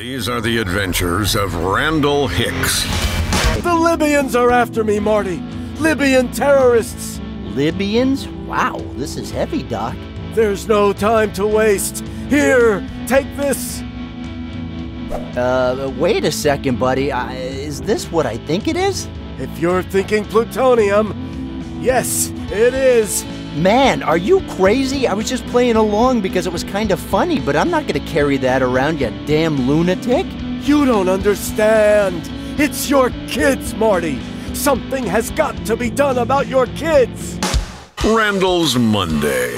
These are the adventures of Randal Hicks. The Libyans are after me, Marty. Libyan terrorists. Libyans? Wow, this is heavy, Doc. There's no time to waste. Here, take this. Uh, wait a second, buddy. Uh, is this what I think it is? If you're thinking plutonium, yes, it is. Man, are you crazy? I was just playing along because it was kind of funny, but I'm not gonna carry that around, you damn lunatic. You don't understand. It's your kids, Marty. Something has got to be done about your kids. Randal's Monday.